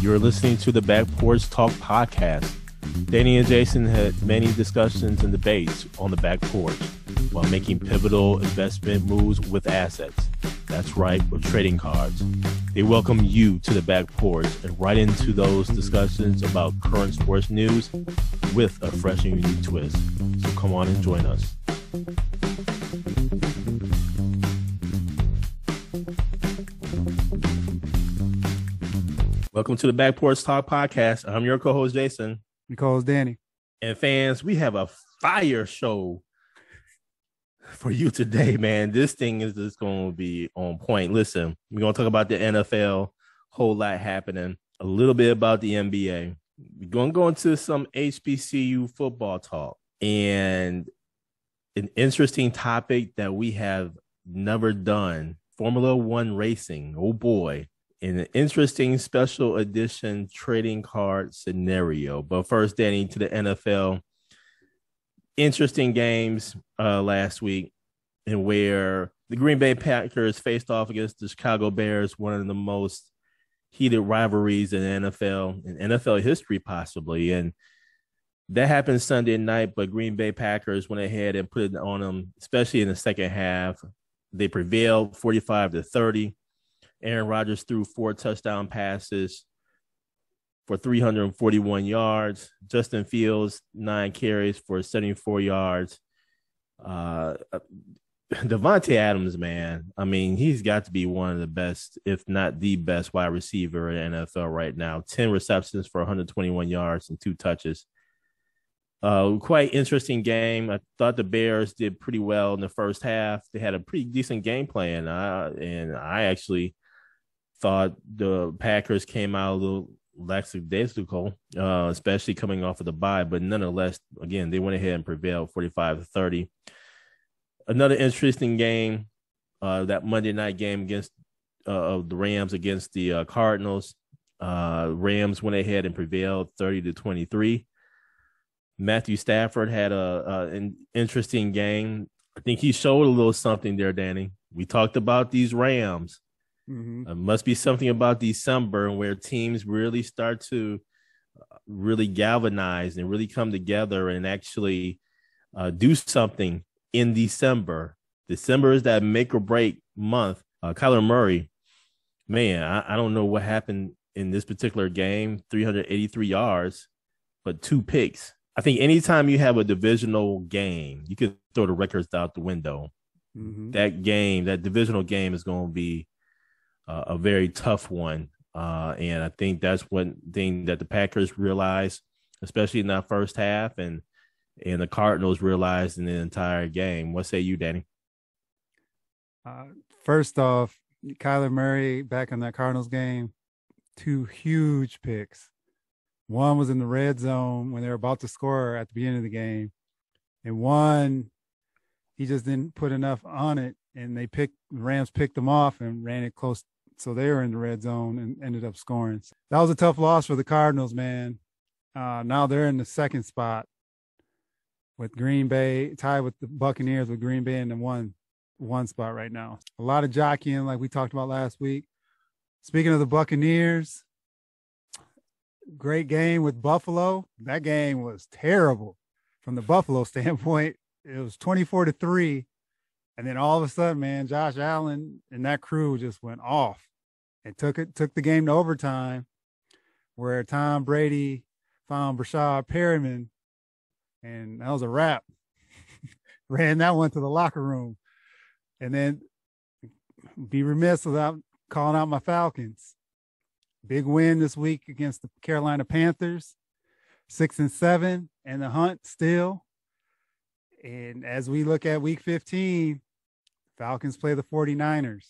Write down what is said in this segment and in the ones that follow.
You're listening to the Back Porch Talk podcast. Danny and Jason had many discussions and debates on the back porch while making pivotal investment moves with assets. That's right, with trading cards. They welcome you to the back porch and right into those discussions about current sports news with a fresh and unique twist. So come on and join us. Welcome to the Back Porch Talk podcast. I'm your co-host Jason. Nicole's Danny. And fans, we have a fire show for you today, man. This thing is just going to be on point. Listen, we're going to talk about the NFL, whole lot happening, a little bit about the NBA. We're going to go into some HBCU football talk and an interesting topic that we have never done Formula One racing. Oh boy in an interesting special edition trading card scenario. But first, Danny, to the NFL. Interesting games uh, last week, and where the Green Bay Packers faced off against the Chicago Bears, one of the most heated rivalries in NFL in NFL history, possibly. And that happened Sunday night, but Green Bay Packers went ahead and put it on them, especially in the second half. They prevailed 45 to 30. Aaron Rodgers threw four touchdown passes for 341 yards. Justin Fields, nine carries for 74 yards. Uh, Davante Adams, man, I mean, he's got to be one of the best, if not the best, wide receiver in NFL right now. 10 receptions for 121 yards and two touches. Uh, quite interesting game. I thought the Bears did pretty well in the first half. They had a pretty decent game plan, uh, and I actually thought the Packers came out a little lackadaisical, uh, especially coming off of the bye. But nonetheless, again, they went ahead and prevailed 45 to 30. Another interesting game, uh, that Monday night game against uh, of the Rams against the uh, Cardinals. Uh, Rams went ahead and prevailed 30 to 23. Matthew Stafford had a, a, an interesting game. I think he showed a little something there, Danny. We talked about these Rams Mm-hmm. Uh, must be something about December where teams really start to uh, really galvanize and really come together and actually uh, do something in December. December is that make or break month. Uh, Kyler Murray, man, I, I don't know what happened in this particular game 383 yards, but two picks. I think anytime you have a divisional game, you could throw the records out the window. Mm-hmm. That game, that divisional game is going to be uh, a very tough one. Uh, and I think that's one thing that the Packers realized, especially in that first half, and and the Cardinals realized in the entire game. What say you, Danny? Uh, first off, Kyler Murray back in that Cardinals game, two huge picks. One was in the red zone when they were about to score at the beginning of the game, and one he just didn't put enough on it, and they picked Rams picked them off and ran it close so they were in the red zone and ended up scoring. That was a tough loss for the Cardinals, man. Uh, now they're in the second spot with Green Bay, tied with the Buccaneers with Green Bay in the one one spot right now. A lot of jockeying, like we talked about last week. Speaking of the Buccaneers, great game with Buffalo. That game was terrible from the Buffalo standpoint. It was 24 to 3. And then all of a sudden, man, Josh Allen and that crew just went off and took it took the game to overtime, where Tom Brady found Breshad Perriman, and that was a wrap. Ran that one to the locker room, and then be remiss without calling out my Falcons. Big win this week against the Carolina Panthers, six and seven, and the hunt still. And as we look at week 15, Falcons play the 49ers.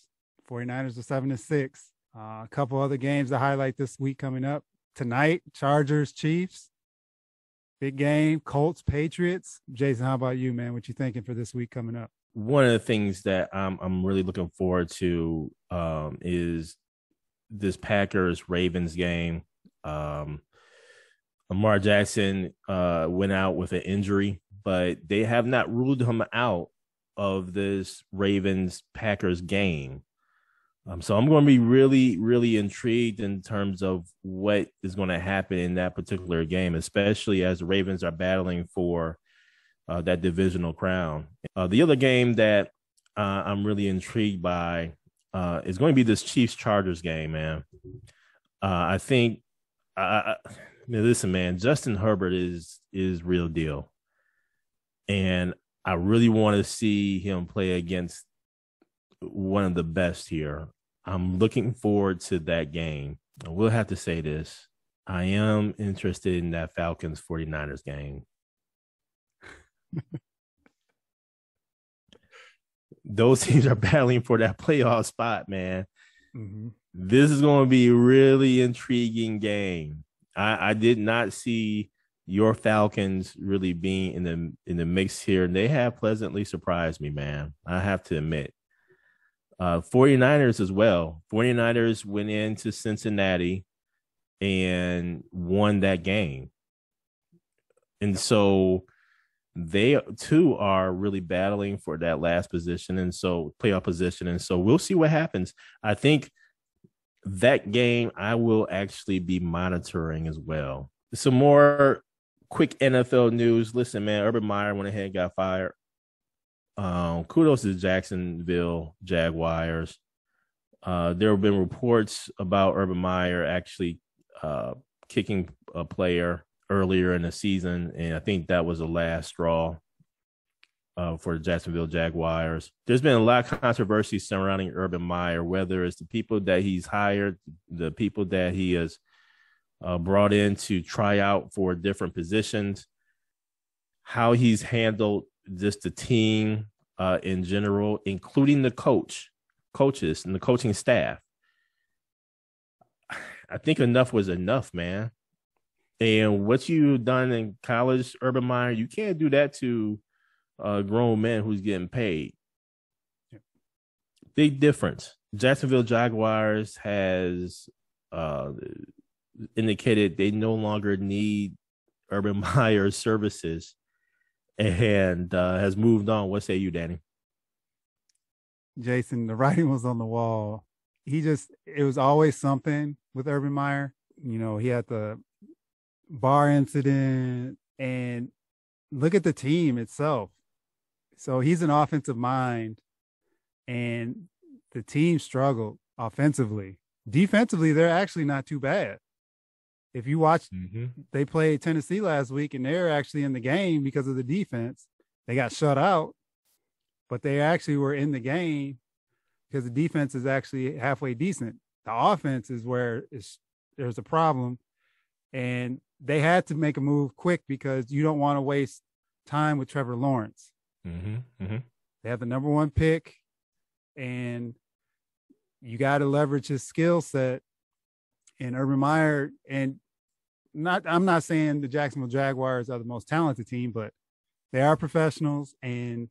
49ers are seven and six. Uh, a couple other games to highlight this week coming up tonight: Chargers, Chiefs, big game. Colts, Patriots. Jason, how about you, man? What you thinking for this week coming up? One of the things that I'm I'm really looking forward to um, is this Packers Ravens game. Um, Lamar Jackson uh, went out with an injury, but they have not ruled him out of this Ravens Packers game. Um, so I'm going to be really, really intrigued in terms of what is going to happen in that particular game, especially as the Ravens are battling for uh, that divisional crown. Uh, the other game that uh, I'm really intrigued by uh, is going to be this Chiefs Chargers game, man. Uh, I think, I, listen, man, Justin Herbert is is real deal, and I really want to see him play against one of the best here. I'm looking forward to that game. I will have to say this. I am interested in that Falcons 49ers game. Those teams are battling for that playoff spot, man. Mm-hmm. This is going to be a really intriguing game. I, I did not see your Falcons really being in the in the mix here, and they have pleasantly surprised me, man. I have to admit. Uh, 49ers as well. 49ers went into Cincinnati and won that game. And so they too are really battling for that last position and so playoff position. And so we'll see what happens. I think that game I will actually be monitoring as well. Some more quick NFL news. Listen, man, Urban Meyer went ahead and got fired. Um, kudos to the Jacksonville Jaguars. Uh, there have been reports about Urban Meyer actually uh, kicking a player earlier in the season, and I think that was the last straw uh, for the Jacksonville Jaguars. There's been a lot of controversy surrounding Urban Meyer, whether it's the people that he's hired, the people that he has uh, brought in to try out for different positions, how he's handled just the team uh, in general, including the coach, coaches, and the coaching staff. I think enough was enough, man. And what you done in college, Urban Meyer, you can't do that to a grown man who's getting paid. Big difference. Jacksonville Jaguars has uh, indicated they no longer need Urban Meyer's services and uh, has moved on. What say you, Danny? Jason, the writing was on the wall. He just, it was always something with Urban Meyer. You know, he had the bar incident and look at the team itself. So he's an offensive mind and the team struggled offensively. Defensively, they're actually not too bad if you watch, mm-hmm. they played Tennessee last week and they're actually in the game because of the defense. They got shut out, but they actually were in the game because the defense is actually halfway decent. The offense is where there's a problem. And they had to make a move quick because you don't want to waste time with Trevor Lawrence. Mm-hmm. Mm-hmm. They have the number one pick, and you got to leverage his skill set. And Urban Meyer, and not I'm not saying the Jacksonville Jaguars are the most talented team, but they are professionals and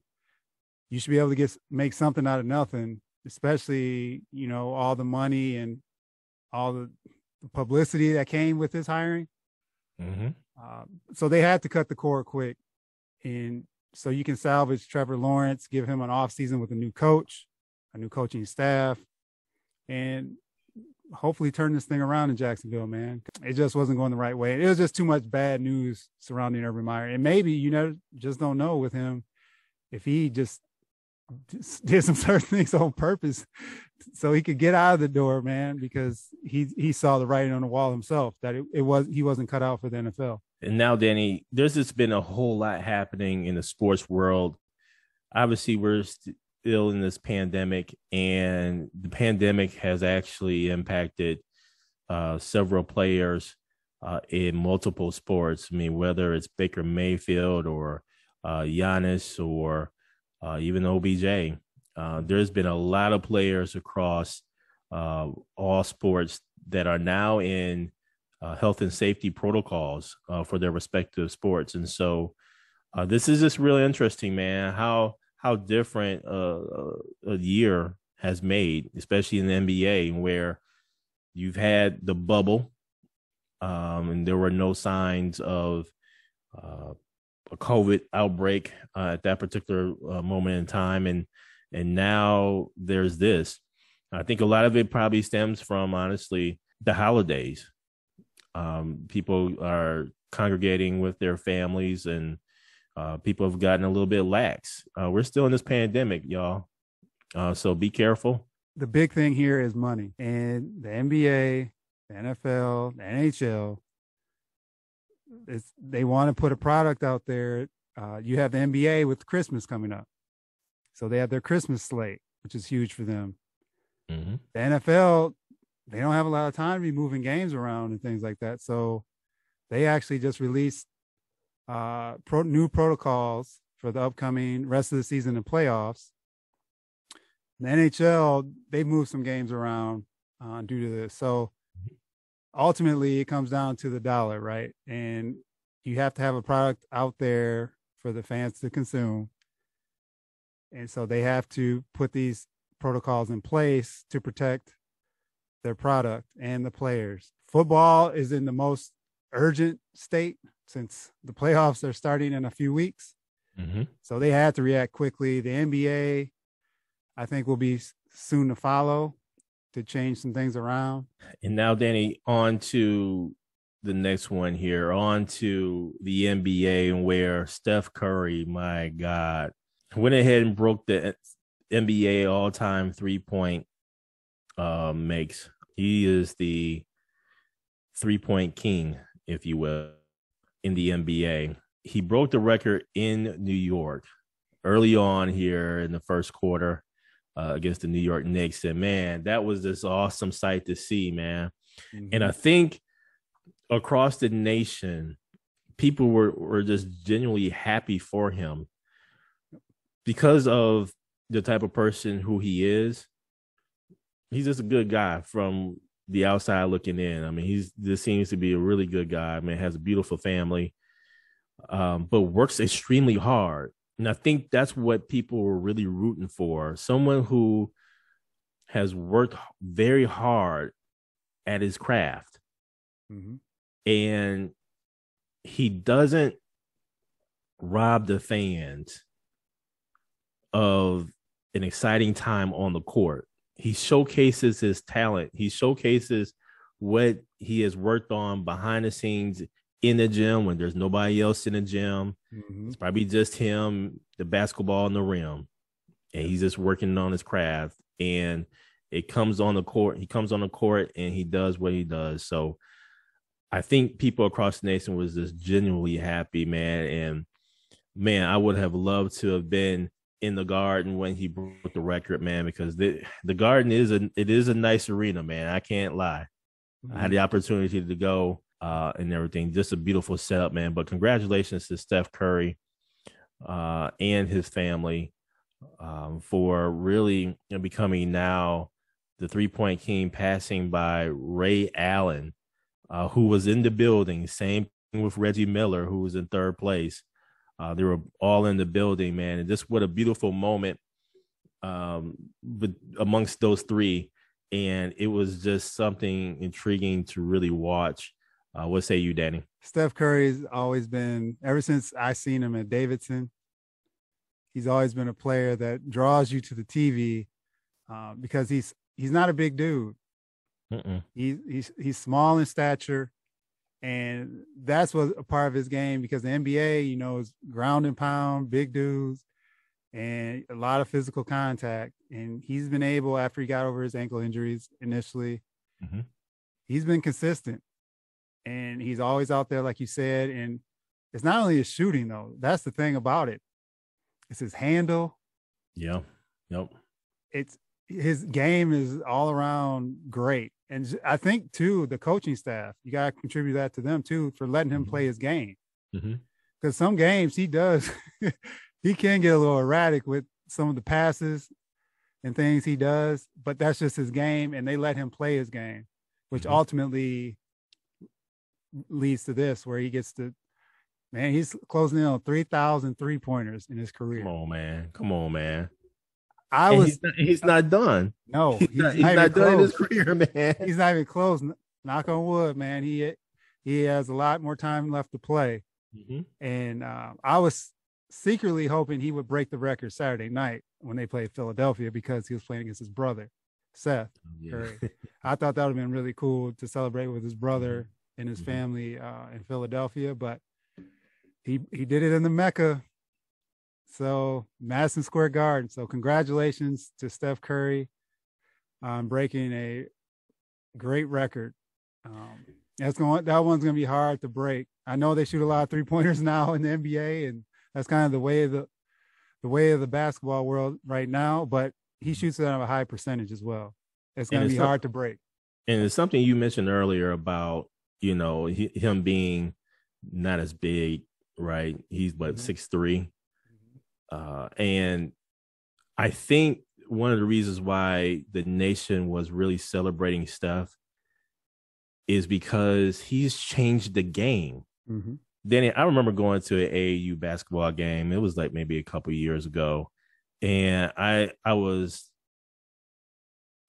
you should be able to get make something out of nothing, especially, you know, all the money and all the publicity that came with this hiring. Mm-hmm. Uh, so they had to cut the cord quick. And so you can salvage Trevor Lawrence, give him an off season with a new coach, a new coaching staff, and hopefully turn this thing around in Jacksonville, man. It just wasn't going the right way. It was just too much bad news surrounding Urban Meyer. And maybe, you know, just don't know with him if he just did some certain things on purpose so he could get out of the door, man, because he he saw the writing on the wall himself that it, it was he wasn't cut out for the NFL. And now, Danny, there's just been a whole lot happening in the sports world. Obviously, we're still in this pandemic, and the pandemic has actually impacted uh, several players uh, in multiple sports. I mean, whether it's Baker Mayfield or uh, Giannis or uh, even OBJ, uh, there's been a lot of players across uh, all sports that are now in uh, health and safety protocols for their respective sports, and so this is just really interesting, man. How how different uh, a year has made, especially in the NBA, where you've had the bubble, um, and there were no signs of uh, a COVID outbreak uh, at that particular uh, moment in time, and and now there's this. I think a lot of it probably stems from honestly the holidays. Um, people are congregating with their families and uh, people have gotten a little bit lax. Uh, we're still in this pandemic, y'all. Uh, so be careful. The big thing here is money, and the NBA, the NFL, the NHL. It's, they want to put a product out there. Uh, you have the NBA with Christmas coming up, so they have their Christmas slate, which is huge for them. Mm-hmm. The NFL, they don't have a lot of time to be moving games around and things like that. So they actually just released uh, pro- new protocols for the upcoming rest of the season and playoffs. The NHL, they've moved some games around uh, due to this. So ultimately, it comes down to the dollar, right? And you have to have a product out there for the fans to consume. And so they have to put these protocols in place to protect their product and the players. Football is in the most urgent state since the playoffs are starting in a few weeks. Mm-hmm. So they had to react quickly. The NBA, I think, will be soon to follow to change some things around. And now, Danny, on to the next one here, on to the NBA, and where Steph Curry, my God, went ahead and broke the NBA all time three point uh, makes. He is the three point king, if you will, in the NBA. He broke the record in New York early on here in the first quarter uh, against the New York Knicks. And man, that was this awesome sight to see, man. Mm-hmm. And I think across the nation, people were, were just genuinely happy for him because of the type of person who he is. He's just a good guy from the outside looking in. I mean, he's this seems to be a really good guy. I mean, has a beautiful family, um, but works extremely hard. And I think that's what people were really rooting for. Someone who has worked very hard at his craft. Mm-hmm. And he doesn't rob the fans of an exciting time on the court. He showcases his talent. He showcases what he has worked on behind the scenes in the gym when there's nobody else in the gym. Mm-hmm. It's probably just him, the basketball in the rim, and he's just working on his craft. And it comes on the court. He comes on the court and he does what he does. So I think people across the nation was just genuinely happy, man. And man, I would have loved to have been in the garden when he broke the record, man, because the the garden is a it is a nice arena, man. I can't lie. Mm-hmm. I had the opportunity to go uh, and everything. Just a beautiful setup, man. But congratulations to Steph Curry uh, and his family um, for really becoming now the three point king, passing by Ray Allen, uh, who was in the building. Same with Reggie Miller, who was in third place. Uh, they were all in the building, man, and just what a beautiful moment um, but amongst those three. And it was just something intriguing to really watch. Uh, what say you, Danny? Steph Curry's always been, ever since I seen him at Davidson, he's always been a player that draws you to the TV uh, because he's he's not a big dude. He's he's he's small in stature, and that's what a part of his game because the NBA, you know, is ground and pound, big dudes, and a lot of physical contact. And he's been able, after he got over his ankle injuries initially, mm-hmm. he's been consistent, and he's always out there, like you said. And it's not only his shooting though; that's the thing about it. It's his handle. Yeah. Yep. It's his game is all around great. And I think too, the coaching staff, you got to contribute that to them too for letting him mm-hmm. play his game. Because mm-hmm. some games he does, he can get a little erratic with some of the passes and things he does, but that's just his game. And they let him play his game, which mm-hmm. ultimately leads to this, where he gets to, man, he's closing in on 3,000 three pointers in his career. Come on, man. Come on, man. I and was. He's not, he's not, done. No, he's, he's not, he's not, not done in his career, man. He's not even close. Knock on wood, man. He he has a lot more time left to play, mm-hmm. and uh, I was secretly hoping he would break the record Saturday night when they played Philadelphia because he was playing against his brother. Seth yeah. Curry. I thought that would have been really cool to celebrate with his brother and his mm-hmm. family uh, in Philadelphia, but he he did it in the Mecca. So Madison Square Garden. So congratulations to Steph Curry on breaking a great record. Um, that's going that one's gonna be hard to break. I know they shoot a lot of three pointers now in the NBA, and that's kind of the way of the the way of the basketball world right now. But he shoots it at a high percentage as well. It's gonna be hard to break. And it's something you mentioned earlier about you know he, him being not as big, right? He's but mm-hmm. six three, uh, and I think one of the reasons why the nation was really celebrating Steph is because he's changed the game. Mm-hmm. Danny, I remember going to an AAU basketball game. It was like maybe a couple years ago, and I I was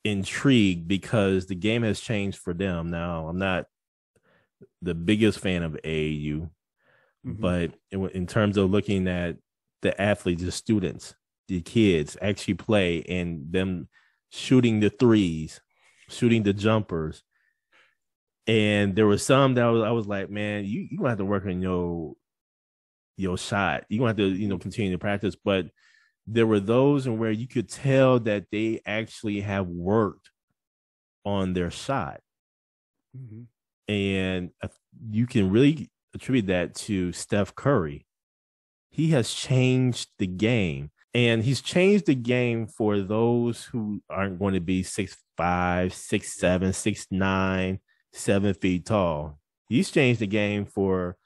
intrigued because the game has changed for them. Now, I'm not the biggest fan of AAU, mm-hmm. but in, in terms of looking at the athletes, the students, the kids actually play and them shooting the threes, shooting the jumpers, and there was some that I was, I was like, man, you you gonna have to work on your your shot. You gonna have to you know continue to practice. But there were those and where you could tell that they actually have worked on their shot, mm-hmm. and you can really attribute that to Steph Curry. He has changed the game. And he's changed the game for those who aren't going to be six five, six seven, six nine, seven feet tall. He's changed the game for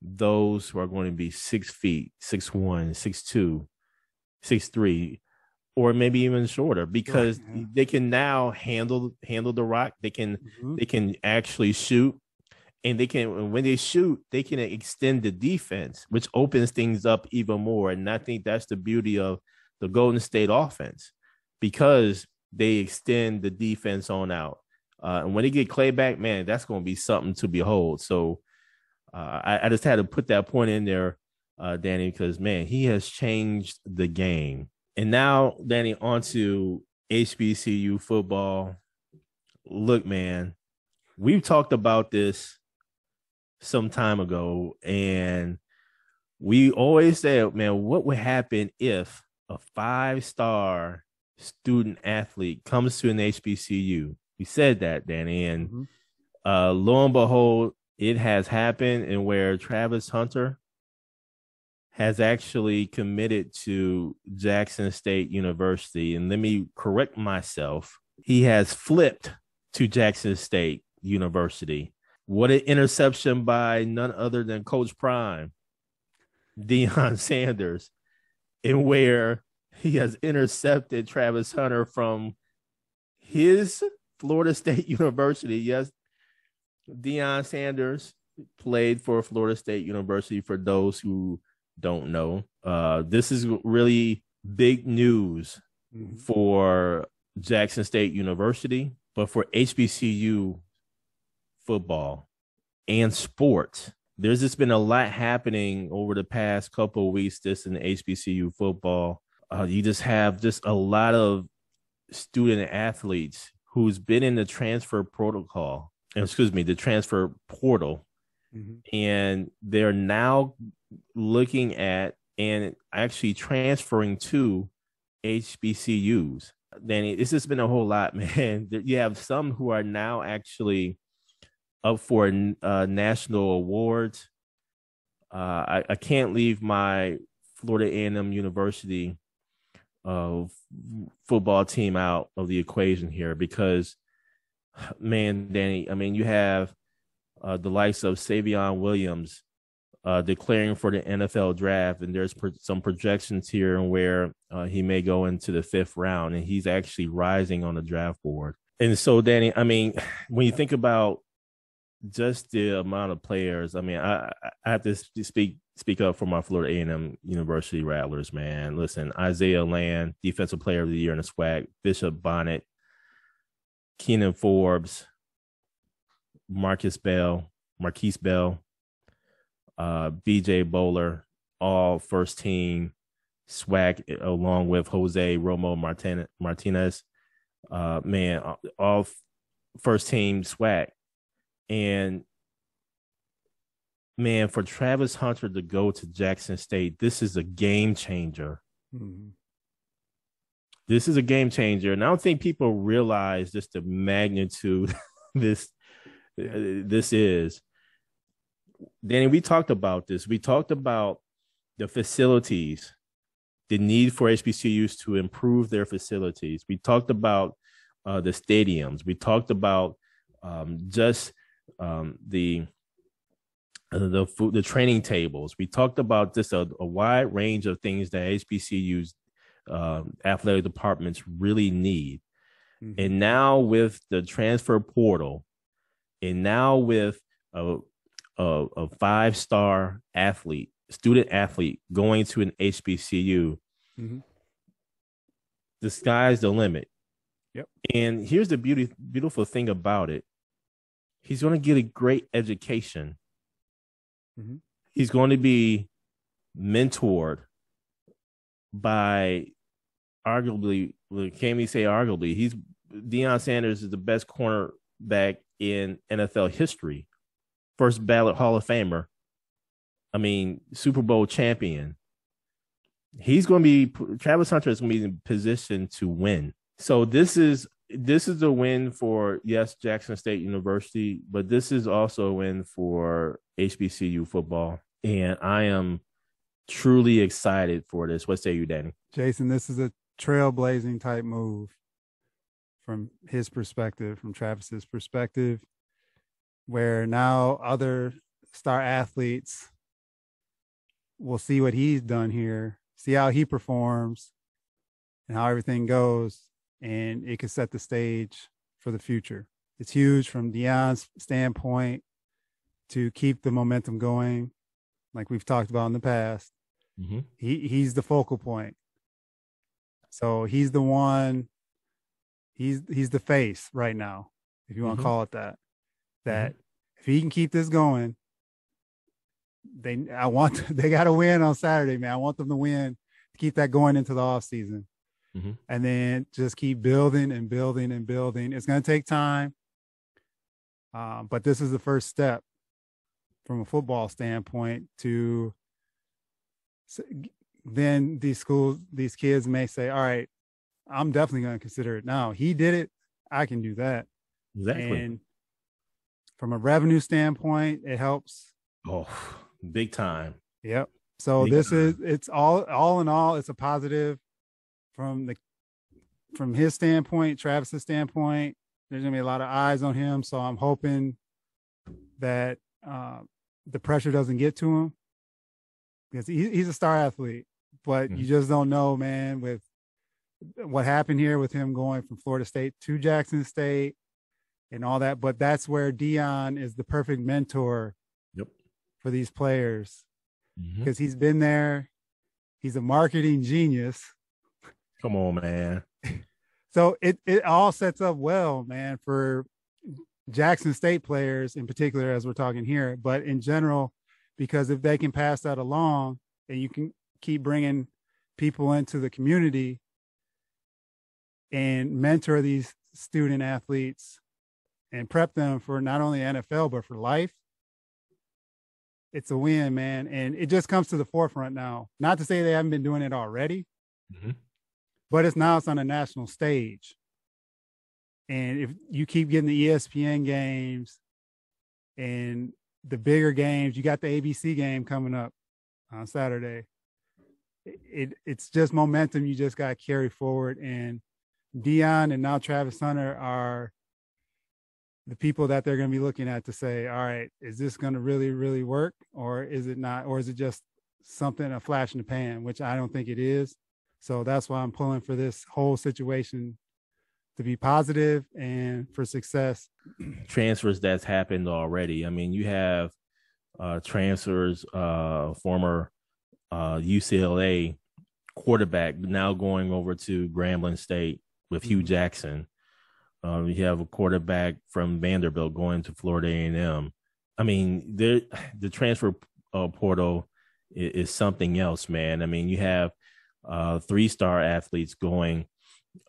those who are going to be six feet, six one, six two, six three, or maybe even shorter because right, yeah. they can now handle handle the rock. They can mm-hmm. they can actually shoot, and they can when they shoot, they can extend the defense, which opens things up even more. And I think that's the beauty of the Golden State offense because they extend the defense on out. Uh, and when they get Clay back, man, that's going to be something to behold. So uh, I, I, just had to put that point in there, uh, Danny, because man, he has changed the game. And now, Danny, on to HBCU football. Look, man, we've talked about this some time ago, and we always said, man, what would happen if a five star student athlete comes to an HBCU? We said that, Danny, and mm-hmm. uh, lo and behold, it has happened, and where Travis Hunter has actually committed to Jackson State University. And let me correct myself. He has flipped to Jackson State University. What an interception by none other than Coach Prime, Deion Sanders, and where he has intercepted Travis Hunter from his Florida State University. Yes, Deion Sanders played for Florida State University. For those who don't know, uh, this is really big news mm-hmm. for Jackson State University, but for HBCU football and sports. There's just been a lot happening over the past couple of weeks. This in HBCU football, uh, you just have just a lot of student athletes who's been in the transfer protocol, excuse me, the transfer portal, mm-hmm. and they're now looking at and actually transferring to HBCUs. Danny, it's just been a whole lot, man. You have some who are now actually up for uh, national awards. Uh, I, I can't leave my Florida A&M University of football team out of the equation here because, man, Danny, I mean, you have uh, the likes of Savion Williams uh, declaring for the NFL draft, and there's pro- some projections here where uh, he may go into the fifth round, and he's actually rising on the draft board. And so, Danny, I mean, when you think about just the amount of players, I mean, I, I have to speak speak up for my Florida A&M University Rattlers, man. Listen, Isaiah Land, Defensive Player of the Year in the SWAC, Bishop Bonnet, Keenan Forbes, Marcus Bell, Marquise Bell, uh, BJ Bowler, all first team SWAC, along with Jose Romo Martinez. uh, man, all first team SWAC. And man, for Travis Hunter to go to Jackson State, this is a game changer. Mm-hmm. This is a game changer, and I don't think people realize just the magnitude this this is. Danny, we talked about this. We talked about the facilities, the need for HBCUs to improve their facilities. We talked about uh, the stadiums. We talked about um, just um, the uh, the food, the training tables. We talked about just a, a wide range of things that HBCUs um, athletic departments really need. Mm-hmm. And now with the transfer portal, and now with a a, a five star athlete, student athlete going to an HBCU, mm-hmm. the sky's the limit. Yep. And here's the beauty, beautiful thing about it. He's going to get a great education. Mm-hmm. He's going to be mentored by arguably, can we say arguably? He's Deion Sanders is the best cornerback in NFL history, first ballot Hall of Famer. I mean, Super Bowl champion. He's going to be Travis Hunter is going to be in position to win. So this is this is a win for yes Jackson State University, but this is also a win for HBCU football, and I am truly excited for this. What say you, Danny? Jason, this is a trailblazing type move from his perspective, from Travis's perspective, where now other star athletes will see what he's done here, see how he performs, and how everything goes, and it could set the stage for the future. It's huge from Deion's standpoint to keep the momentum going, like we've talked about in the past. Mm-hmm. He he's the focal point. So he's the one. He's he's the face right now, if you want mm-hmm. to call it that. That mm-hmm. if he can keep this going, they I want they got to win on Saturday, man. I want them to win to keep that going into the off season, mm-hmm. and then just keep building and building and building. It's going to take time, um, but this is the first step from a football standpoint to then these schools, these kids may say, all right, I'm definitely going to consider it now. He did it. I can do that. Exactly. And from a revenue standpoint, it helps. Oh, big time. Yep. So big this time. is it's all all in all, it's a positive from the from his standpoint, Travis's standpoint. There's gonna be a lot of eyes on him. So I'm hoping that uh, the pressure doesn't get to him because he, he's a star athlete but mm-hmm. you just don't know, man, with what happened here with him going from Florida State to Jackson State and all that. But that's where Deion is the perfect mentor yep. for these players because mm-hmm. he's been there. He's a marketing genius. Come on, man. so it, it all sets up well, man, for Jackson State players in particular, as we're talking here, but in general, because if they can pass that along and you can keep bringing people into the community and mentor these student athletes and prep them for not only NFL but for life. It's a win, man, and it just comes to the forefront now. Not to say they haven't been doing it already, mm-hmm. But it's now it's on a national stage. And if you keep getting the ESPN games and the bigger games, you got the ABC game coming up on Saturday it it's just momentum you just got to carry forward. And Deion and now Travis Hunter are the people that they're going to be looking at to say, all right, is this going to really, really work, or is it not, or is it just something a flash in the pan, which I don't think it is. So that's why I'm pulling for this whole situation to be positive and for success. Transfers that's happened already. I mean, you have uh, transfers, uh, former uh, UCLA quarterback now going over to Grambling State with mm-hmm. Jackson. Uh, you have a quarterback from Vanderbilt going to Florida A&M. I mean, the transfer uh, portal is, is, something else, man. I mean, you have uh, three-star athletes going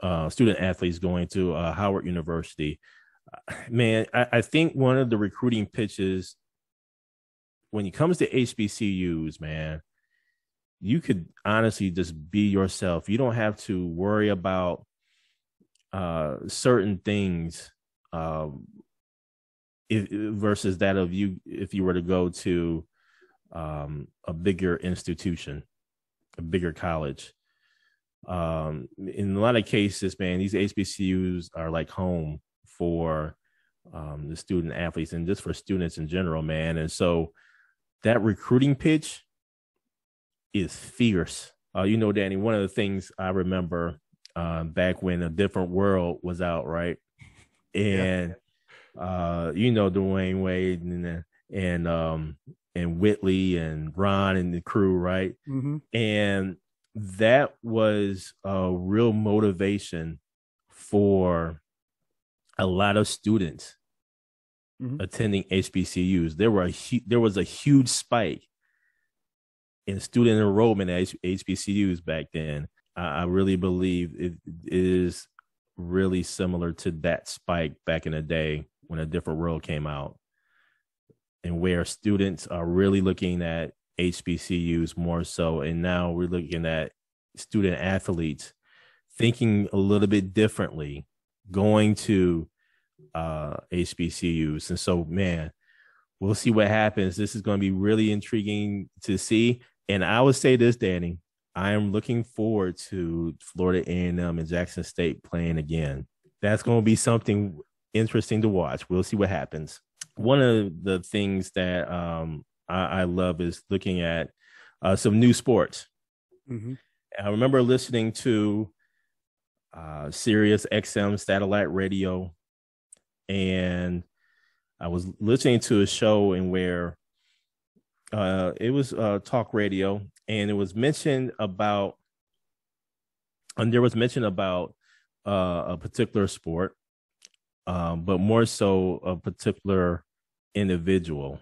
uh, student athletes going to uh, Howard University. Man, I, I think one of the recruiting pitches when it comes to HBCUs, man, you could honestly just be yourself. You don't have to worry about uh, certain things um, if, versus that of you if you were to go to um, a bigger institution, a bigger college. Um, in a lot of cases, man, these HBCUs are like home for um, the student athletes and just for students in general, man. And so that recruiting pitch is fierce. Uh, you know, Danny, one of the things I remember uh, back when a different world was out, right? And yeah. uh, you know, Dwayne Wayne and and um and Whitley and Ron and the crew, right? Mm-hmm. And that was a real motivation for a lot of students mm-hmm. attending HBCUs. There were a hu- there was a huge spike in student enrollment at HBCUs back then. I, I really believe it is really similar to that spike back in the day when a different world came out and where students are really looking at HBCUs more so. And now we're looking at student athletes thinking a little bit differently, going to uh, HBCUs. And so, man, we'll see what happens. This is going to be really intriguing to see. And I would say this, Danny, I am looking forward to Florida A&M and Jackson State playing again. That's going to be something interesting to watch. We'll see what happens. One of the things that um, I, I, love is looking at uh, some new sports. Mm-hmm. I remember listening to uh, Sirius XM satellite radio, and I was listening to a show in where uh, it was uh, talk radio, and it was mentioned about, and there was mention about uh, a particular sport, um, but more so a particular individual.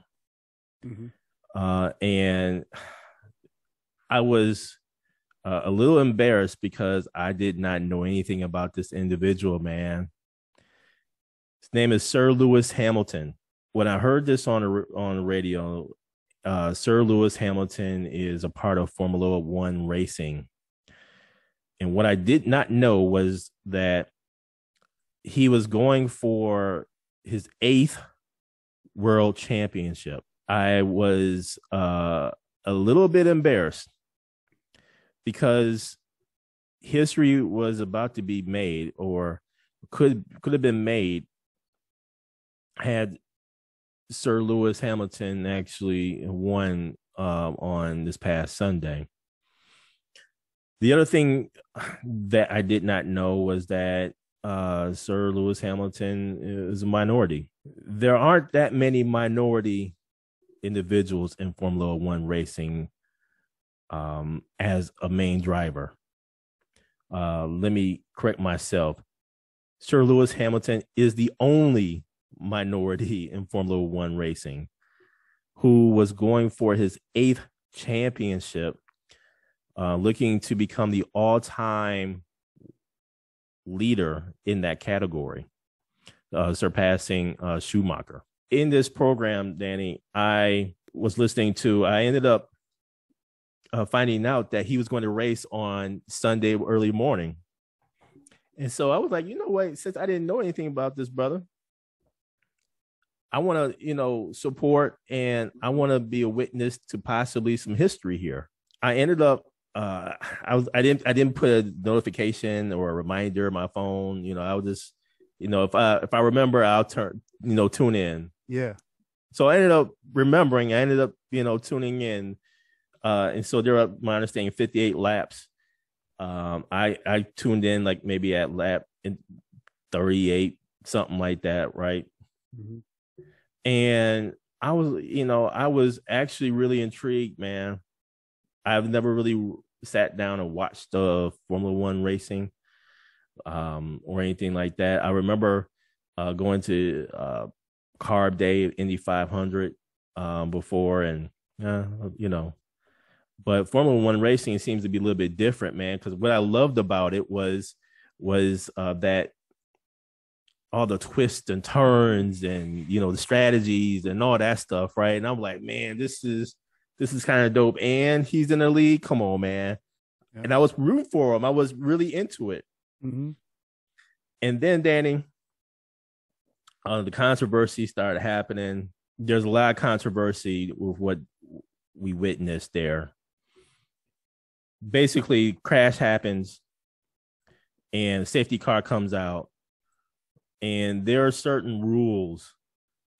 Mm-hmm. Uh, and I was uh, a little embarrassed because I did not know anything about this individual, man. His name is Sir Lewis Hamilton. When I heard this on a, on the radio, uh, Sir Lewis Hamilton is a part of Formula One racing. And what I did not know was that he was going for his eighth world championship. I was uh, a little bit embarrassed because history was about to be made or could could have been made had Sir Lewis Hamilton actually won uh, on this past Sunday. The other thing that I did not know was that uh, Sir Lewis Hamilton is a minority. There aren't that many minority individuals in Formula One racing um, as a main driver. Uh, let me correct myself. Sir Lewis Hamilton is the only minority in Formula One racing who was going for his eighth championship, uh, looking to become the all time leader in that category, uh, surpassing uh, Schumacher. In this program, Danny, I was listening to, I ended up uh, finding out that he was going to race on Sunday early morning. And so I was like, you know what? Since I didn't know anything about this brother, I want to, you know, support and I want to be a witness to possibly some history here. I ended up uh I was I didn't I didn't put a notification or a reminder on my phone, you know, I was just you know, if I if I remember I'll turn, you know, tune in. Yeah. So I ended up remembering, I ended up, you know, tuning in uh, and so there are my understanding 58 laps. Um, I I tuned in like maybe at lap 38, something like that, right? Mm-hmm. And I was, you know, I was actually really intrigued, man. I've never really sat down and watched uh Formula One racing um or anything like that. I remember uh going to uh carb day Indy 500 um before and uh, you know but Formula One racing seems to be a little bit different, man. Because what I loved about it was was uh, that all the twists and turns and you know the strategies and all that stuff, right? And I'm like, man, this is this is kind of dope. And he's in the league. Come on, man. Yeah. And I was rooting for him. I was really into it. Mm-hmm. And then Danny, uh, the controversy started happening. There's a lot of controversy with what we witnessed there. Basically, crash happens, and safety car comes out, and there are certain rules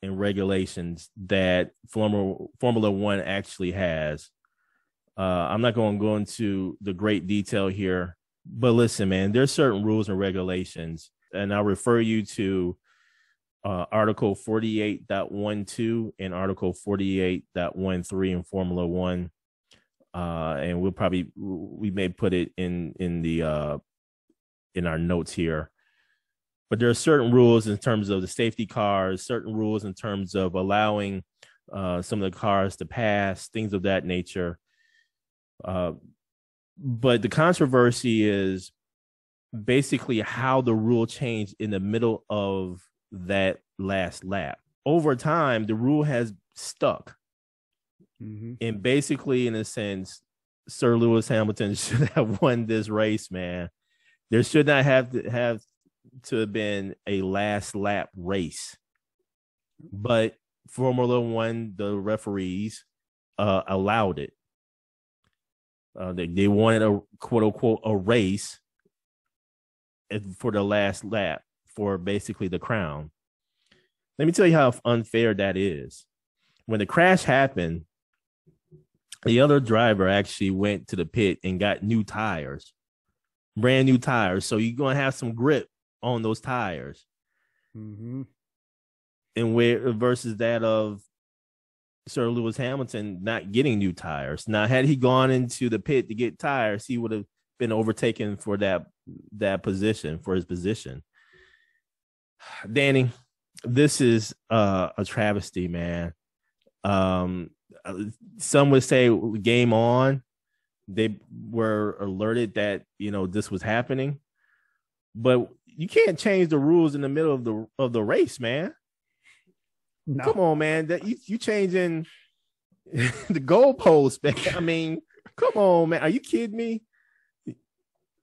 and regulations that Formula Formula One actually has. Uh, I'm not going to go into the great detail here, but listen, man, there's certain rules and regulations, and I'll refer you to uh, Article 48.12 and Article 48.13 in Formula One, uh, and we'll probably we may put it in in the uh, in our notes here but there are certain rules in terms of the safety cars, certain rules in terms of allowing uh, some of the cars to pass, things of that nature. Uh, but the controversy is basically how the rule changed in the middle of that last lap. Over time, the rule has stuck. Mm-hmm. And basically, in a sense, Sir Lewis Hamilton should have won this race, man. There should not have to have to have been a last lap race, but Formula One, the referees uh, allowed it. Uh, they, they wanted a quote unquote a race for the last lap for basically the crown. Let me tell you how unfair that is. When the crash happened, the other driver actually went to the pit and got new tires, brand new tires. So you're gonna have some grip on those tires. Mm-hmm. And where versus that of Sir Lewis Hamilton not getting new tires. Now, had he gone into the pit to get tires, he would have been overtaken for that that position for his position. Danny, this is uh, a travesty, man. Um, some would say game on. They were alerted that you know this was happening, but you can't change the rules in the middle of the of the race, man. No. Come on, man. That you you changing the goalpost, man. I mean, come on, man. Are you kidding me?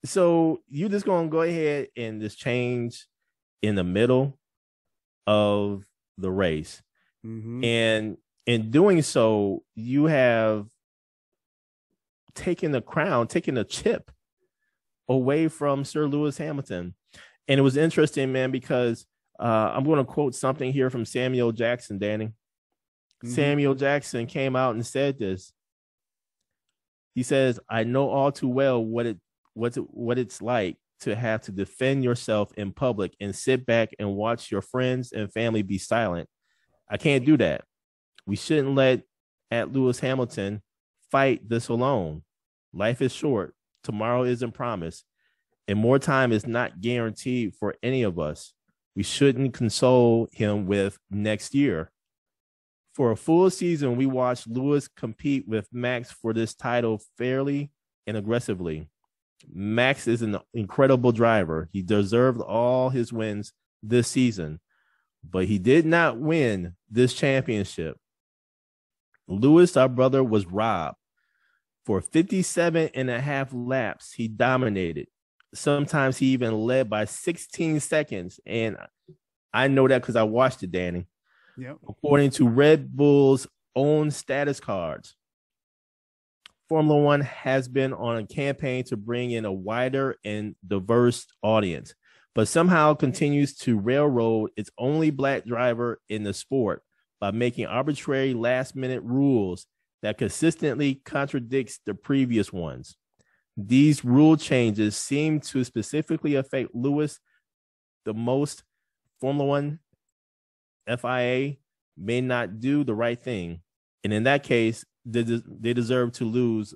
So you just gonna go ahead and just change in the middle of the race. Mm-hmm. And in doing so, you have taken the crown, taken the chip away from Sir Lewis Hamilton and it was interesting, man, because uh, I'm going to quote something here from Samuel Jackson, Danny. Mm-hmm. Samuel Jackson came out and said this. He says, "I know all too well what it what it, what it's like to have to defend yourself in public and sit back and watch your friends and family be silent. I can't do that. We shouldn't let at Lewis Hamilton fight this alone. Life is short. Tomorrow isn't promised and more time is not guaranteed for any of us. We shouldn't console him with next year. For a full season, we watched Lewis compete with Max for this title fairly and aggressively. Max is an incredible driver. He deserved all his wins this season, but he did not win this championship. Lewis, our brother, was robbed. For 57 and a half laps, he dominated sometimes he even led by 16 seconds. And I know that because I watched it, Danny. Yep. According to Red Bull's own status cards, Formula One has been on a campaign to bring in a wider and diverse audience, but somehow continues to railroad its only black driver in the sport by making arbitrary last minute rules that consistently contradicts the previous ones. These rule changes seem to specifically affect Lewis the most. Formula One, FIA may not do the right thing. And in that case, they, they deserve to lose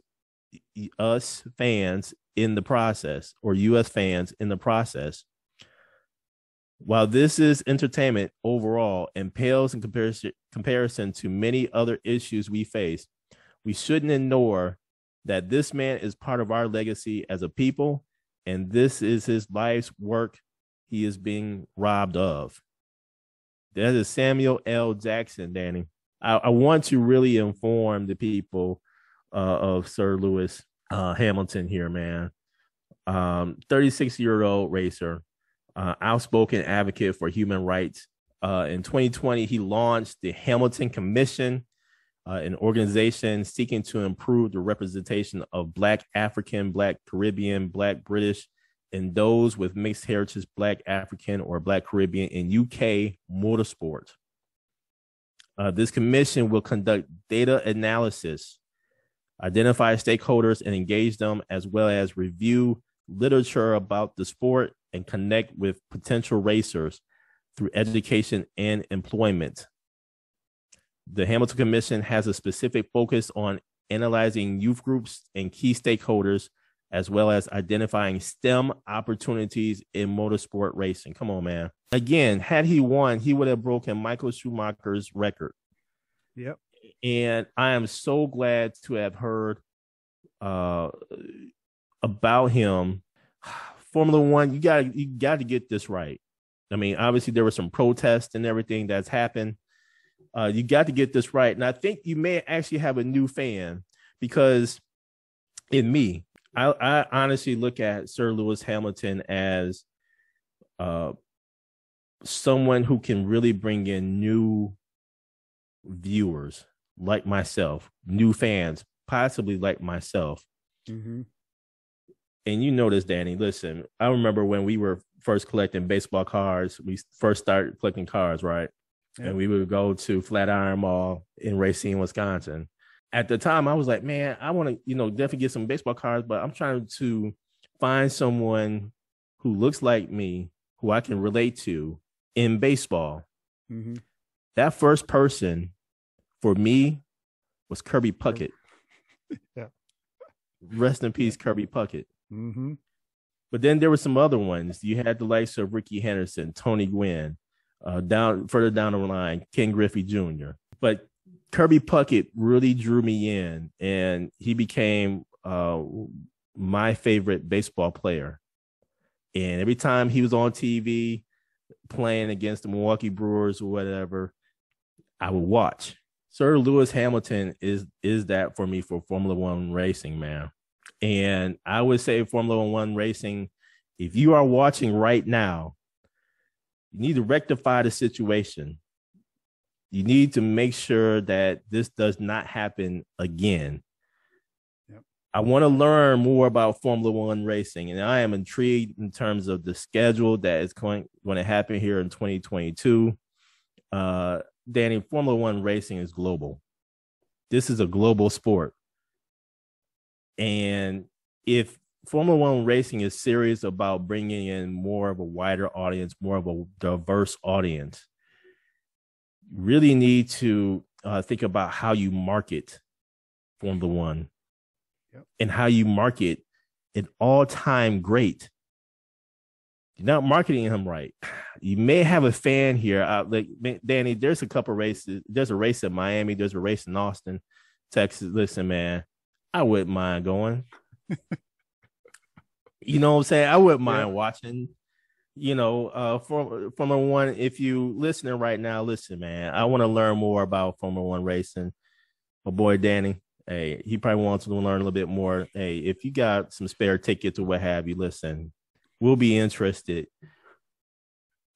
us fans in the process or US fans in the process. While this is entertainment overall and pales in comparison, comparison to many other issues we face, we shouldn't ignore that this man is part of our legacy as a people and this is his life's work he is being robbed of. That is Samuel L. Jackson, Danny. I, I want to really inform the people uh, of Sir Lewis uh, Hamilton here, man. Um, 36 year old racer, uh, outspoken advocate for human rights. Uh, in 2020, he launched the Hamilton Commission, uh, an organization seeking to improve the representation of Black African, Black Caribbean, Black British, and those with mixed heritage, Black African or Black Caribbean in UK motorsport. Uh, this commission will conduct data analysis, identify stakeholders and engage them, as well as review literature about the sport and connect with potential racers through education and employment. The Hamilton Commission has a specific focus on analyzing youth groups and key stakeholders, as well as identifying STEM opportunities in motorsport racing. Come on, man. Again, had he won, he would have broken Michael Schumacher's record. Yep. And I am so glad to have heard uh, about him. Formula One, you got you got to get this right. I mean, obviously there was some protests and everything that's happened. Uh, you got to get this right, and I think you may actually have a new fan because in me, I, I honestly look at Sir Lewis Hamilton as uh, someone who can really bring in new viewers like myself, new fans, possibly like myself. Mm-hmm. And you know this, Danny. Listen, I remember when we were first collecting baseball cards. We first started collecting cards, right? And we would go to Flatiron Mall in Racine, Wisconsin. At the time, I was like, man, I want to, you know, definitely get some baseball cards, but I'm trying to find someone who looks like me, who I can relate to in baseball. Mm-hmm. That first person for me was Kirby Puckett. yeah. Rest in peace, Kirby Puckett. Mm-hmm. But then there were some other ones. You had the likes of Rickey Henderson, Tony Gwynn, uh, down further down the line, Ken Griffey Jr. But Kirby Puckett really drew me in, and he became uh, my favorite baseball player. And every time he was on TV playing against the Milwaukee Brewers or whatever, I would watch. Sir Lewis Hamilton is is that for me for Formula One racing, man. And I would say Formula One racing, if you are watching right now, you need to rectify the situation. You need to make sure that this does not happen again. Yep. I want to learn more about Formula One racing, and I am intrigued in terms of the schedule that is going, going to happen here in 2022. Uh, Danny, Formula One racing is global. This is a global sport. And if Formula One racing is serious about bringing in more of a wider audience, more of a diverse audience, You really need to uh, think about how you market Formula One yep. and how you market an all time great. You're not marketing him right. You may have a fan here. Uh, like Danny, there's a couple races. There's a race in Miami. There's a race in Austin, Texas. Listen, man, I wouldn't mind going. you know what I'm saying? I wouldn't mind yeah. watching. You know, uh, from Formula One. If you listening right now, listen, man. I want to learn more about Formula One racing. My boy Danny, hey, he probably wants to learn a little bit more. Hey, if you got some spare tickets or what have you, listen, we'll be interested.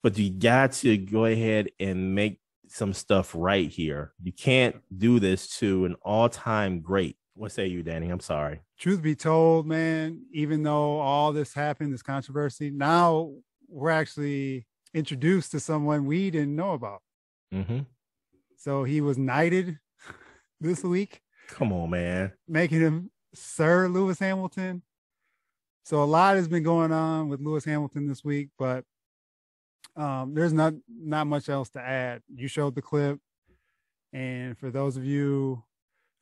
But you got to go ahead and make some stuff right here. You can't do this to an all-time great what say you, Danny? I'm sorry. Truth be told, man, even though all this happened, this controversy, now we're actually introduced to someone we didn't know about. Mm-hmm. So he was knighted this week. Come on, man. Making him Sir Lewis Hamilton. So a lot has been going on with Lewis Hamilton this week, but um, there's not not much else to add. You showed the clip, and for those of you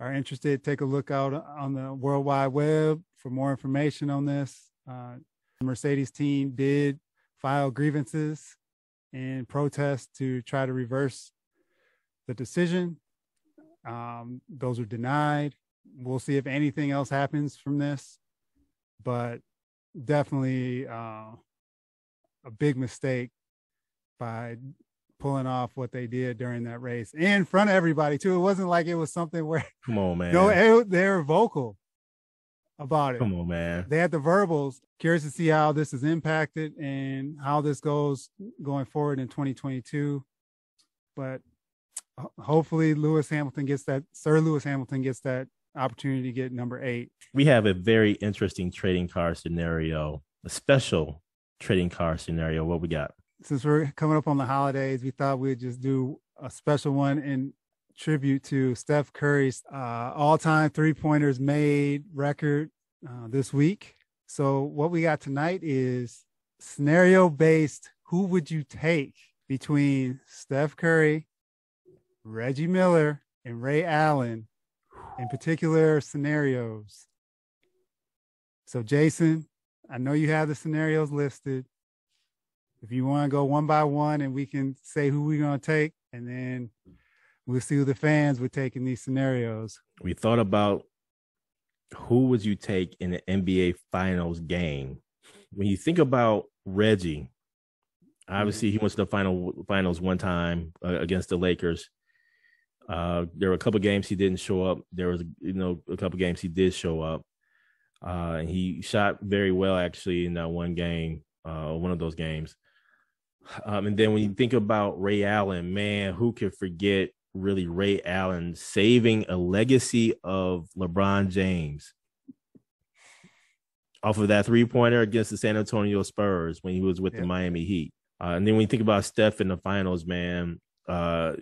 are interested, take a look out on the World Wide Web for more information on this. Uh, the Mercedes team did file grievances and protest to try to reverse the decision. Um, those are denied. We'll see if anything else happens from this. But definitely uh, a big mistake by pulling off what they did during that race in front of everybody too. It wasn't like it was something where come on, man. No, they're vocal about it. Come on, man. They had the verbals. Curious to see how this is impacted and how this goes going forward in 2022. But hopefully, Lewis Hamilton gets that. Sir Lewis Hamilton gets that opportunity to get number eight. We have a very interesting trading car scenario, a special trading car scenario. What we got? Since we're coming up on the holidays, we thought we'd just do a special one in tribute to Steph Curry's uh, all-time three-pointers made record uh, this week. So what we got tonight is scenario-based. Who would you take between Steph Curry, Reggie Miller, and Ray Allen in particular scenarios? So Jason, I know you have the scenarios listed. If you want to go one by one and we can say who we're going to take, and then we'll see who the fans would take in these scenarios. We thought about who would you take in the NBA Finals game? When you think about Reggie, obviously he went to the final finals one time uh, against the Lakers. Uh, there were a couple games he didn't show up. There was, you know, a couple games he did show up. Uh, and he shot very well actually in that one game, uh, one of those games. Um, and then when you think about Ray Allen, man, who can forget really Ray Allen saving a legacy of LeBron James off of that three pointer against the San Antonio Spurs when he was with the Miami Heat. Uh, and then when you think about Steph in the finals, man, uh,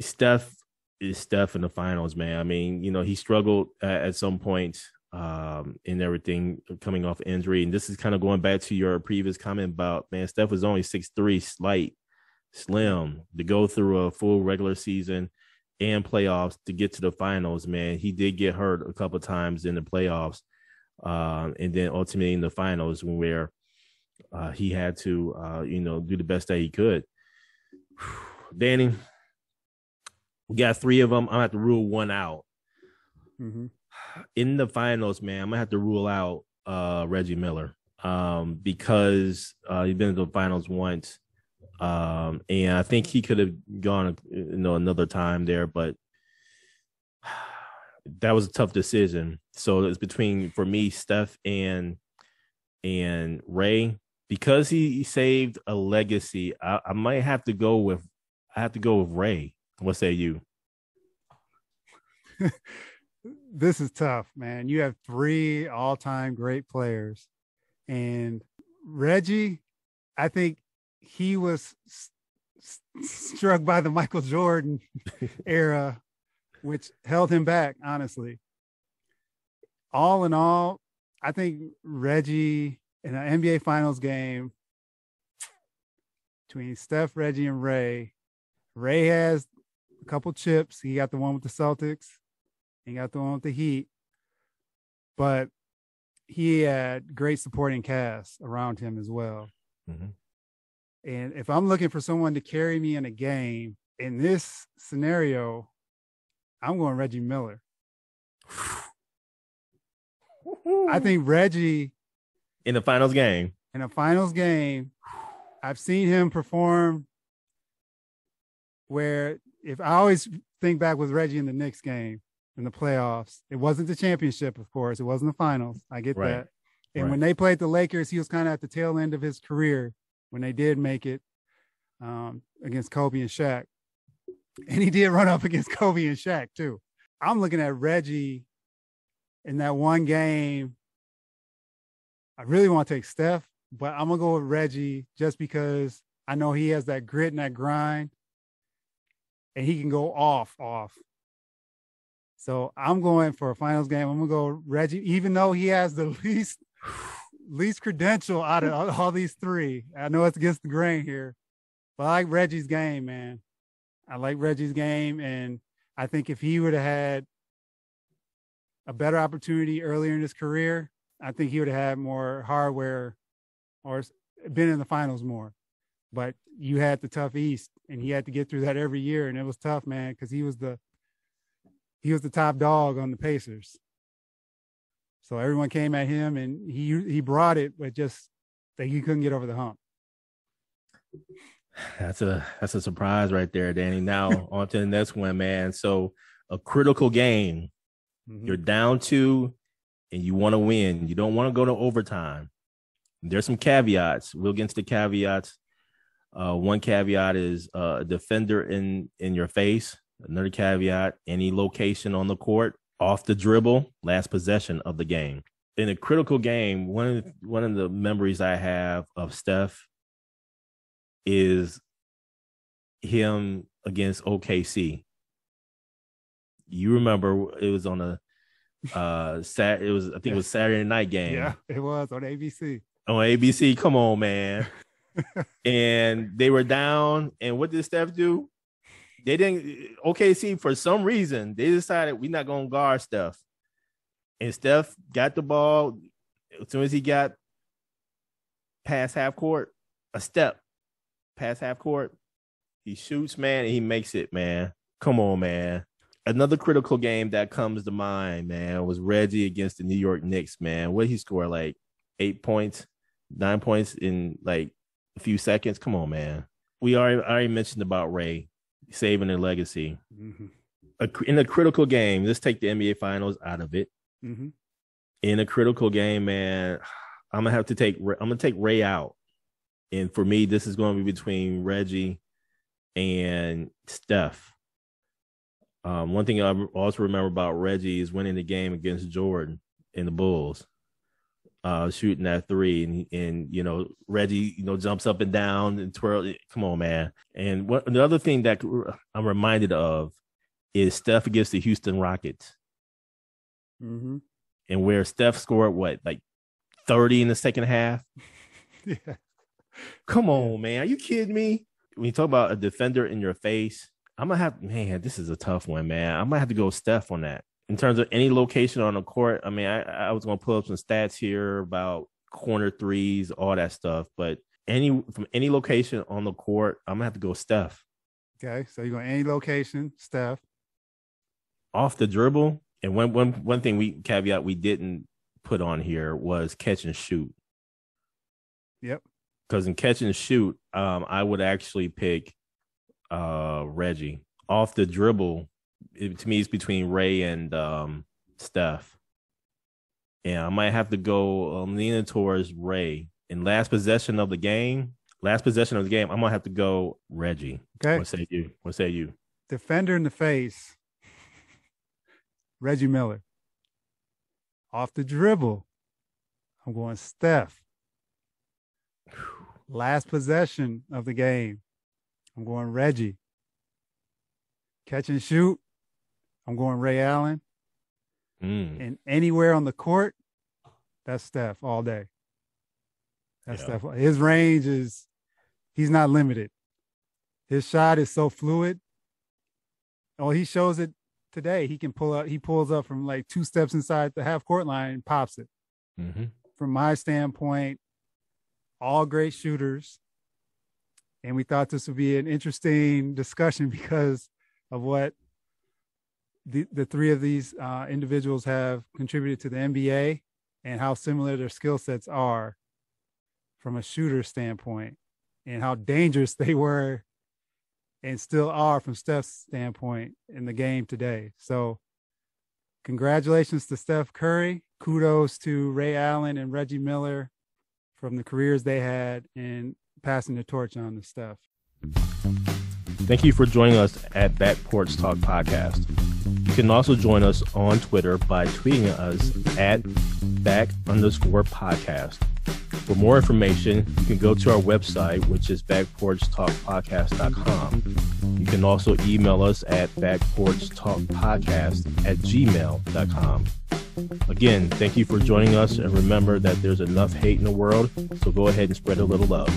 Steph is Steph in the finals, man. I mean, you know, he struggled at, at some point um, and everything coming off injury. And this is kind of going back to your previous comment about, man, Steph was only six three, slight Slim to go through a full regular season and playoffs to get to the finals. Man, he did get hurt a couple times in the playoffs, um, and then ultimately in the finals where uh, he had to, uh, you know, do the best that he could. Danny, we got three of them. I'm gonna have to rule one out. Mm-hmm. In the finals, man, I'm gonna have to rule out uh, Reggie Miller um, because uh, he's been to the finals once. Um, and I think he could have gone, you know, another time there, but that was a tough decision. So it's between for me, Steph and and Ray because he saved a legacy. I, I might have to go with I have to go with Ray. What say you? this is tough, man. You have three all-time great players, and Reggie. I think he was struck by the Michael Jordan era, which held him back, honestly. All in all, I think Reggie in an NBA Finals game between Steph, Reggie, and Ray, Ray has a couple chips. He got the one with the Celtics, he got the one with the Heat, but he had great supporting cast around him as well. Mm-hmm. And if I'm looking for someone to carry me in a game in this scenario, I'm going Reggie Miller. I think Reggie in the finals game. In a finals game, I've seen him perform where if I always think back with Reggie in the Knicks game in the playoffs, it wasn't the championship, of course, it wasn't the finals. I get right. that. And right. when they played the Lakers, he was kind of at the tail end of his career when they did make it um, against Kobe and Shaq. And he did run up against Kobe and Shaq too. I'm looking at Reggie in that one game. I really want to take Steph, but I'm gonna go with Reggie just because I know he has that grit and that grind, and he can go off, off. So I'm going for a finals game. I'm gonna go Reggie, even though he has the least least credential out of all these three. I know it's against the grain here, but I like Reggie's game, man. I like Reggie's game, and I think if he would have had a better opportunity earlier in his career, I think he would have had more hardware or been in the finals more. But you had the tough East, and he had to get through that every year, and it was tough, man, because he was the he was the top dog on the Pacers. So everyone came at him, and he he brought it, but just that he couldn't get over the hump. That's a that's a surprise right there, Danny. Now on to the next one, man. So a critical game. Mm-hmm. You're down two, and you want to win. You don't want to go to overtime. There's some caveats. We'll get into the caveats. Uh, one caveat is uh, a defender in in your face. Another caveat: any location on the court, off the dribble, last possession of the game. In a critical game, one of the, one of the memories I have of Steph is him against OKC. You remember it was on a uh sat it was I think it was Saturday night game. Yeah, it was on ABC. On ABC. Come on, man. and they were down. And what did Steph do? They didn't OKC for some reason they decided we're not gonna guard Steph. And Steph got the ball as soon as he got past half court, a step past half court. He shoots, man, and he makes it, man. Come on, man. Another critical game that comes to mind, man, was Reggie against the New York Knicks, man. What he scored like eight points, nine points in like a few seconds. Come on, man. We already, already mentioned about Ray saving their legacy. Mm-hmm. A, in a critical game, let's take the NBA Finals out of it. Mm-hmm. In a critical game, man, I'm gonna have to take. I'm gonna take Ray out and for me, this is going to be between Reggie and Steph. Um, one thing I also remember about Reggie is winning the game against Jordan in the Bulls, uh, shooting that three, and and you know Reggie, you know, jumps up and down and twirl. Come on, man! And what the other thing that I'm reminded of is Steph against the Houston Rockets, mm-hmm. and where Steph scored what like 30 in the second half. yeah. Come on, man. Are you kidding me? When you talk about a defender in your face, I'm gonna have man, this is a tough one, man. I might have to go Steph on that. In terms of any location on the court, I mean, I, I was gonna pull up some stats here about corner threes, all that stuff, but any from any location on the court, I'm gonna have to go Steph. Okay, so you're going any location, Steph. Off the dribble, and one one one thing we caveat we didn't put on here was catch and shoot. Yep because in catch and shoot, um, I would actually pick uh, Reggie off the dribble. It, to me, it's between Ray and um, Steph. And I might have to go. Leaning towards Ray. In last possession of the game, last possession of the game, I'm gonna have to go Reggie. Okay. What say you? What say you? Defender in the face. Reggie Miller. Off the dribble. I'm going Steph. Last possession of the game. I'm going Reggie. Catch and shoot. I'm going Ray Allen. Mm. And anywhere on the court, that's Steph all day. That's yeah. Steph. His range is he's not limited. His shot is so fluid. Oh, he shows it today. He can pull up. He pulls up from like two steps inside the half court line and pops it. Mm-hmm. From my standpoint, all great shooters. And we thought this would be an interesting discussion because of what the, the three of these uh, individuals have contributed to the NBA and how similar their skill sets are from a shooter standpoint and how dangerous they were and still are from Steph's standpoint in the game today. So, congratulations to Steph Curry. Kudos to Ray Allen and Reggie Miller from the careers they had and passing the torch on the stuff. Thank you for joining us at Back Porch Talk Podcast. You can also join us on Twitter by tweeting us at back underscore podcast. For more information, you can go to our website, which is backporchtalkpodcast.com. You can also email us at backporchtalkpodcast at gmail.com. Again, thank you for joining us, and remember that there's enough hate in the world, so go ahead and spread a little love.